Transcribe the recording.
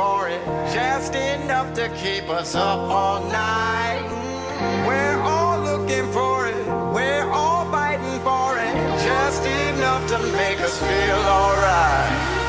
for it. Just enough to keep us up all night. We're all looking for it. We're all fighting for it. Just enough to make us feel alright.